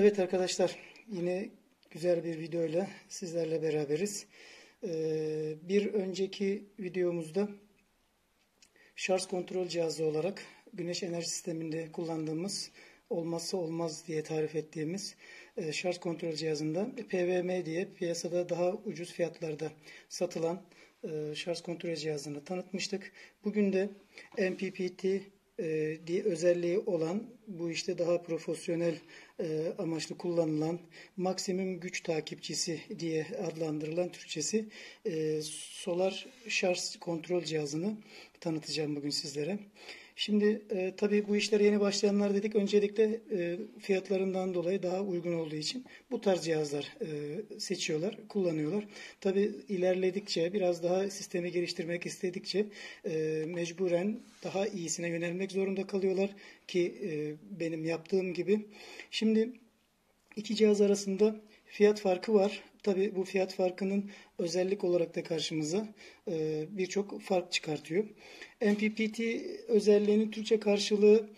Evet arkadaşlar yine güzel bir videoyla sizlerle beraberiz. Ee, bir önceki videomuzda şarj kontrol cihazı olarak güneş enerji sisteminde kullandığımız olmazsa olmaz diye tarif ettiğimiz e, şarj kontrol cihazında PWM diye piyasada daha ucuz fiyatlarda satılan e, şarj kontrol cihazını tanıtmıştık. Bugün de MPPT e, özelliği olan bu işte daha profesyonel e, amaçlı kullanılan maksimum güç takipçisi diye adlandırılan Türkçesi e, solar şarj kontrol cihazını tanıtacağım bugün sizlere. Şimdi e, tabii bu işlere yeni başlayanlar dedik. Öncelikle e, fiyatlarından dolayı daha uygun olduğu için bu tarz cihazlar e, seçiyorlar, kullanıyorlar. Tabii ilerledikçe, biraz daha sistemi geliştirmek istedikçe e, mecburen daha iyisine yönelmek zorunda kalıyorlar ki e, benim yaptığım gibi. Şimdi iki cihaz arasında fiyat farkı var. Tabi bu fiyat farkının özellik olarak da karşımıza e, birçok fark çıkartıyor. MPPT özelliğinin Türkçe karşılığı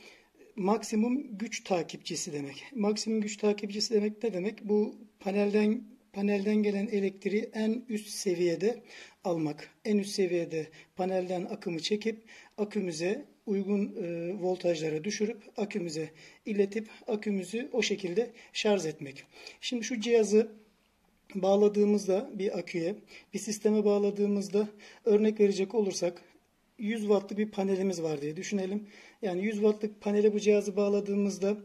maksimum güç takipçisi demek. Maksimum güç takipçisi demek ne demek? Bu panelden panelden gelen elektriği en üst seviyede almak. En üst seviyede panelden akımı çekip akümüze uygun e, voltajlara düşürüp akümüze iletip akümüzü o şekilde şarj etmek. Şimdi şu cihazı bağladığımızda bir aküye, bir sisteme bağladığımızda örnek verecek olursak 100 wattlık bir panelimiz var diye düşünelim. Yani 100 wattlık panele bu cihazı bağladığımızda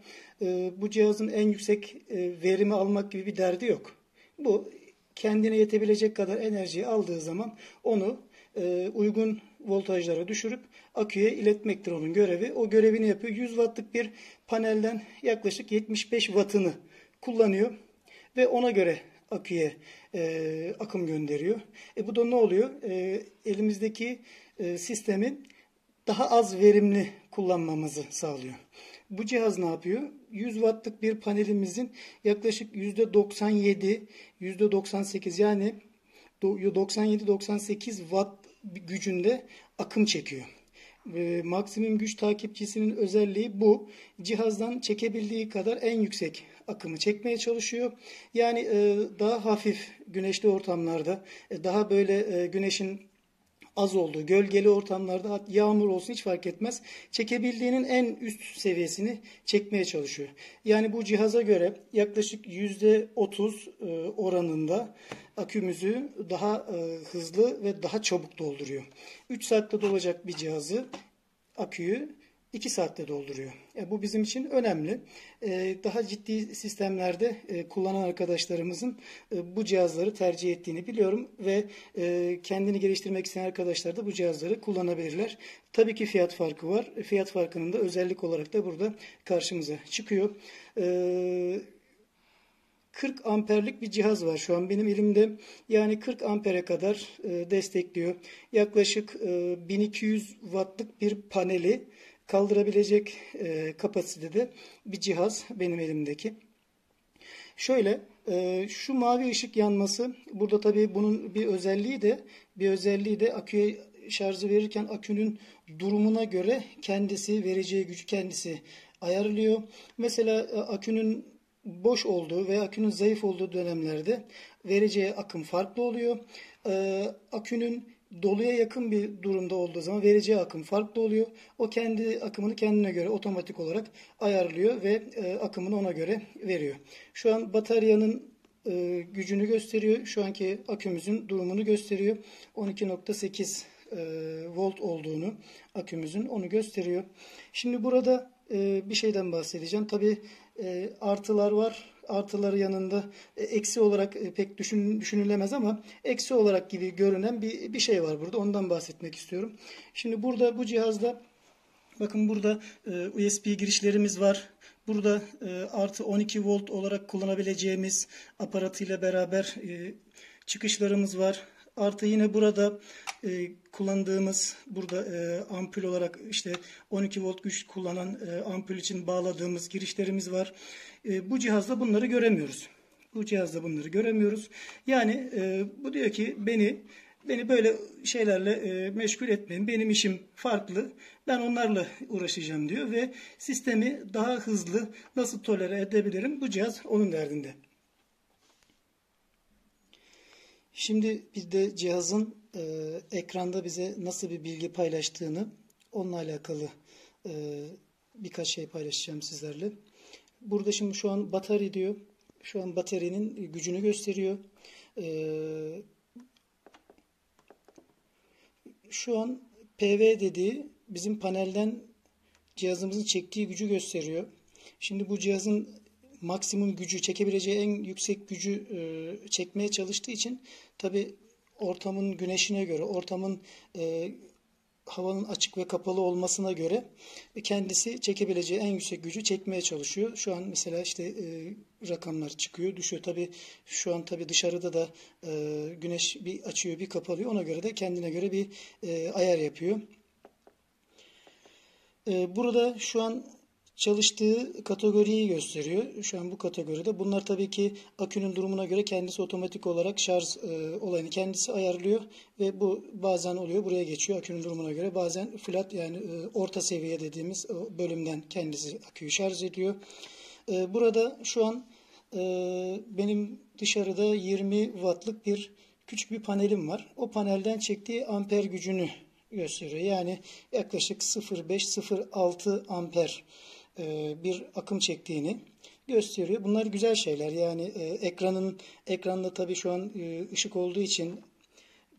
e, bu cihazın en yüksek e, verimi almak gibi bir derdi yok. Bu kendine yetebilecek kadar enerjiyi aldığı zaman onu e, uygun voltajlara düşürüp aküye iletmektir onun görevi. O görevini yapıyor. 100 wattlık bir panelden yaklaşık 75 wattını kullanıyor ve ona göre aküye e, akım gönderiyor. E bu da ne oluyor? E, elimizdeki e, sistemin daha az verimli kullanmamızı sağlıyor. Bu cihaz ne yapıyor? 100 wattlık bir panelimizin yaklaşık %97, %98 yani 97-98 watt gücünde akım çekiyor. E, maksimum güç takipçisinin özelliği bu. Cihazdan çekebildiği kadar en yüksek akımı çekmeye çalışıyor. Yani e, daha hafif güneşli ortamlarda, e, daha böyle e, güneşin az olduğu, gölgeli ortamlarda yağmur olsun hiç fark etmez. Çekebildiğinin en üst seviyesini çekmeye çalışıyor. Yani bu cihaza göre yaklaşık %30 e, oranında akümüzü daha e, hızlı ve daha çabuk dolduruyor. 3 saatte dolacak bir cihazı aküyü 2 saatte dolduruyor. E, bu bizim için önemli. E, daha ciddi sistemlerde e, kullanan arkadaşlarımızın e, bu cihazları tercih ettiğini biliyorum ve e, kendini geliştirmek isteyen arkadaşlar da bu cihazları kullanabilirler. Tabii ki fiyat farkı var. Fiyat farkının da özellik olarak da burada karşımıza çıkıyor. E, 40 amperlik bir cihaz var şu an benim elimde. Yani 40 ampere kadar e, destekliyor. Yaklaşık e, 1200 wattlık bir paneli kaldırabilecek e, kapasitede bir cihaz benim elimdeki. Şöyle e, şu mavi ışık yanması burada tabii bunun bir özelliği de bir özelliği de aküye şarjı verirken akünün durumuna göre kendisi vereceği gücü kendisi ayarlıyor. Mesela e, akünün boş olduğu veya akünün zayıf olduğu dönemlerde vereceği akım farklı oluyor. E, akünün doluya yakın bir durumda olduğu zaman vereceği akım farklı oluyor. O kendi akımını kendine göre otomatik olarak ayarlıyor ve e, akımını ona göre veriyor. Şu an bataryanın e, gücünü gösteriyor. Şu anki akümüzün durumunu gösteriyor. 12.8 e, volt olduğunu akümüzün onu gösteriyor. Şimdi burada e, bir şeyden bahsedeceğim. Tabi e, artılar var artıları yanında e, eksi olarak e, pek düşün, düşünülemez ama eksi olarak gibi görünen bir, bir şey var burada. Ondan bahsetmek istiyorum. Şimdi burada bu cihazda bakın burada e, USB girişlerimiz var. Burada artı 12 volt olarak kullanabileceğimiz aparatıyla beraber çıkışlarımız var. Artı yine burada e, kullandığımız burada e, ampul olarak işte 12 volt güç kullanan e, ampul için bağladığımız girişlerimiz var. E, bu cihazda bunları göremiyoruz. Bu cihazda bunları göremiyoruz. Yani e, bu diyor ki beni Beni böyle şeylerle e, meşgul etmeyin. Benim işim farklı. Ben onlarla uğraşacağım diyor ve sistemi daha hızlı nasıl tolere edebilirim? Bu cihaz onun derdinde. Şimdi bir de cihazın e, ekranda bize nasıl bir bilgi paylaştığını onunla alakalı e, birkaç şey paylaşacağım sizlerle. Burada şimdi şu an batarya diyor. Şu an bataryanın gücünü gösteriyor. E, şu an PV dediği bizim panelden cihazımızın çektiği gücü gösteriyor. Şimdi bu cihazın maksimum gücü çekebileceği en yüksek gücü e, çekmeye çalıştığı için tabi ortamın güneşine göre ortamın e, havanın açık ve kapalı olmasına göre kendisi çekebileceği en yüksek gücü çekmeye çalışıyor. Şu an mesela işte e, rakamlar çıkıyor, düşüyor. Tabi şu an tabi dışarıda da e, güneş bir açıyor, bir kapalıyor. Ona göre de kendine göre bir e, ayar yapıyor. E, burada şu an çalıştığı kategoriyi gösteriyor. Şu an bu kategoride. Bunlar tabii ki akünün durumuna göre kendisi otomatik olarak şarj e, olayını kendisi ayarlıyor ve bu bazen oluyor buraya geçiyor akünün durumuna göre. Bazen flat yani e, orta seviye dediğimiz e, bölümden kendisi aküyü şarj ediyor. E, burada şu an e, benim dışarıda 20 wattlık bir küçük bir panelim var. O panelden çektiği amper gücünü gösteriyor. Yani yaklaşık 0,5-0,6 amper bir akım çektiğini gösteriyor. Bunlar güzel şeyler. Yani e, ekranın ekranda tabii şu an e, ışık olduğu için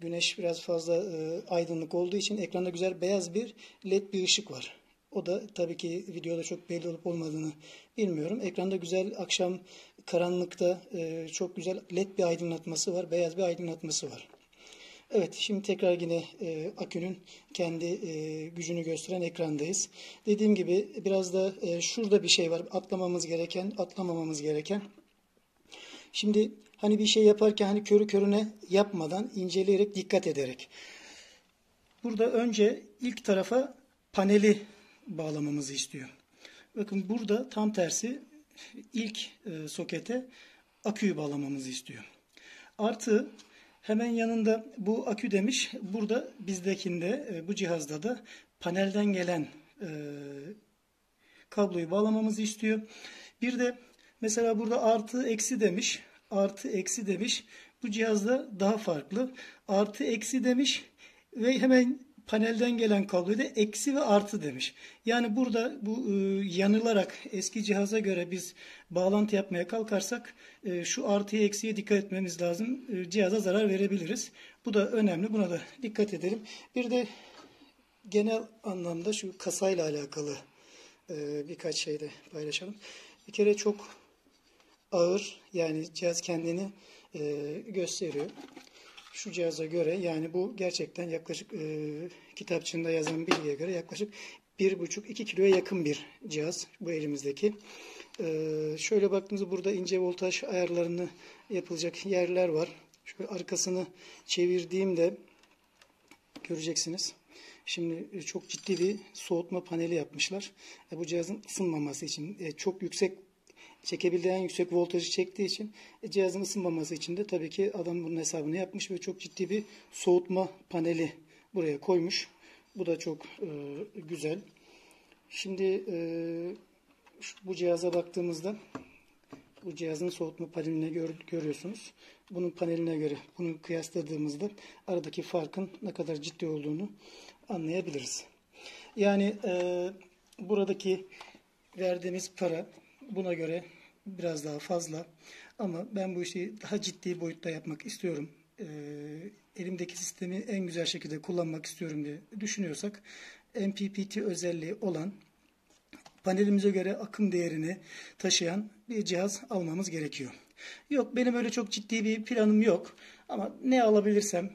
güneş biraz fazla aydınlık olduğu için ekranda güzel beyaz bir led bir ışık var. O da tabii ki videoda çok belli olup olmadığını bilmiyorum. Ekranda güzel akşam karanlıkta çok güzel led bir aydınlatması var. Beyaz bir aydınlatması var. Evet şimdi tekrar yine e, akünün kendi e, gücünü gösteren ekrandayız. Dediğim gibi biraz da e, şurada bir şey var atlamamız gereken atlamamamız gereken. Şimdi hani bir şey yaparken hani körü körüne yapmadan inceleyerek dikkat ederek. Burada önce ilk tarafa paneli bağlamamızı istiyor. Bakın burada tam tersi ilk e, sokete aküyü bağlamamızı istiyor. Artı Hemen yanında bu akü demiş. Burada bizdekinde e, bu cihazda da panelden gelen e, kabloyu bağlamamızı istiyor. Bir de mesela burada artı eksi demiş. Artı eksi demiş. Bu cihazda daha farklı. Artı eksi demiş ve hemen panelden gelen kabloyu da eksi ve artı demiş. Yani burada bu e, yanılarak eski cihaza göre biz bağlantı yapmaya kalkarsak e, şu artıya eksiye dikkat etmemiz lazım. E, cihaza zarar verebiliriz. Bu da önemli. Buna da dikkat edelim. Bir de genel anlamda şu kasayla alakalı e, birkaç şey de paylaşalım. Bir kere çok ağır yani cihaz kendini gösteriyor şu cihaza göre yani bu gerçekten yaklaşık e, kitapçığında yazan bilgiye göre yaklaşık 1,5-2 kiloya yakın bir cihaz bu elimizdeki. E, şöyle baktığımızda burada ince voltaj ayarlarını yapılacak yerler var. Şöyle arkasını çevirdiğimde göreceksiniz. Şimdi çok ciddi bir soğutma paneli yapmışlar. E, bu cihazın ısınmaması için e, çok yüksek çekebildiği en yüksek voltajı çektiği için e, cihazın ısınmaması için de tabii ki adam bunun hesabını yapmış ve çok ciddi bir soğutma paneli buraya koymuş. Bu da çok e, güzel. Şimdi e, bu cihaza baktığımızda bu cihazın soğutma panelini gör, görüyorsunuz. Bunun paneline göre bunu kıyasladığımızda aradaki farkın ne kadar ciddi olduğunu anlayabiliriz. Yani e, buradaki verdiğimiz para buna göre biraz daha fazla. Ama ben bu işi daha ciddi boyutta yapmak istiyorum. E, elimdeki sistemi en güzel şekilde kullanmak istiyorum diye düşünüyorsak MPPT özelliği olan panelimize göre akım değerini taşıyan bir cihaz almamız gerekiyor. Yok benim öyle çok ciddi bir planım yok ama ne alabilirsem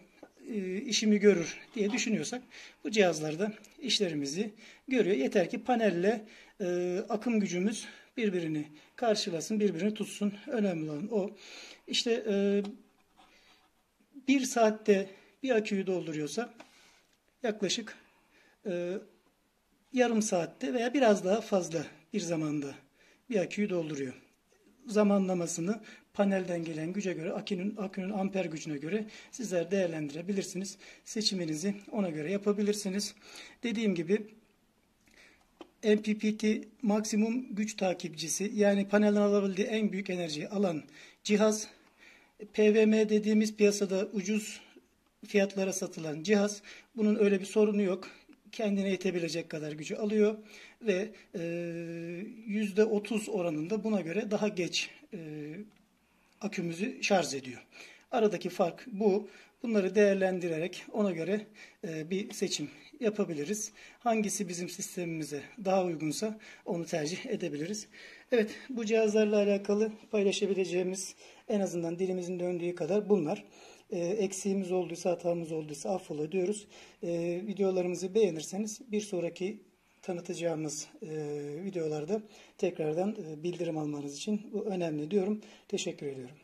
e, işimi görür diye düşünüyorsak bu cihazlarda işlerimizi görüyor. Yeter ki panelle e, akım gücümüz birbirini karşılasın, birbirini tutsun. Önemli olan o. İşte e, bir saatte bir aküyü dolduruyorsa yaklaşık e, yarım saatte veya biraz daha fazla bir zamanda bir aküyü dolduruyor. zamanlamasını panelden gelen güce göre, akünün, akünün amper gücüne göre sizler değerlendirebilirsiniz. Seçiminizi ona göre yapabilirsiniz. Dediğim gibi MPPT maksimum güç takipçisi yani panelden alabildiği en büyük enerjiyi alan cihaz. PWM dediğimiz piyasada ucuz fiyatlara satılan cihaz. Bunun öyle bir sorunu yok. Kendine yetebilecek kadar gücü alıyor ve yüzde 30 oranında buna göre daha geç e, akümüzü şarj ediyor. Aradaki fark bu. Bunları değerlendirerek ona göre e, bir seçim yapabiliriz. Hangisi bizim sistemimize daha uygunsa onu tercih edebiliriz. Evet bu cihazlarla alakalı paylaşabileceğimiz en azından dilimizin döndüğü kadar bunlar. E, eksiğimiz olduysa hatamız olduysa affola diyoruz. E, videolarımızı beğenirseniz bir sonraki tanıtacağımız e, videolarda tekrardan e, bildirim almanız için bu önemli diyorum. Teşekkür ediyorum.